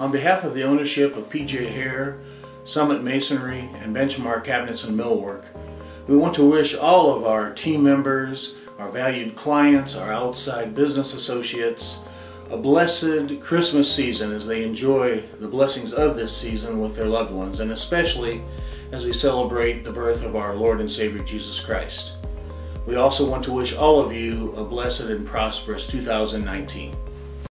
On behalf of the ownership of PJ Hoerr, Summit Masonry, and Benchmark Cabinets and Millwork, we want to wish all of our team members, our valued clients, our outside business associates, a blessed Christmas season as they enjoy the blessings of this season with their loved ones, and especially as we celebrate the birth of our Lord and Savior Jesus Christ. We also want to wish all of you a blessed and prosperous 2019.